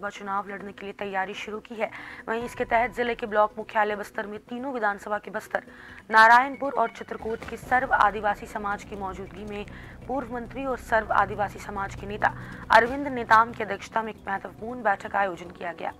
विधानसभा चुनाव लड़ने के लिए तैयारी शुरू की है। वहीं इसके तहत ज़िले के ब्लॉक मुख्यालय बस्तर में तीनों विधानसभा के बस्तर, नारायणपुर और चित्रकूट के सर्व आदिवासी समाज की मौजूदगी में पूर्व मंत्री और सर्व आदिवासी समाज के नेता अरविंद नेताम की अध्यक्षता में एक महत्वपूर्ण बैठक का आयोजन किया गया।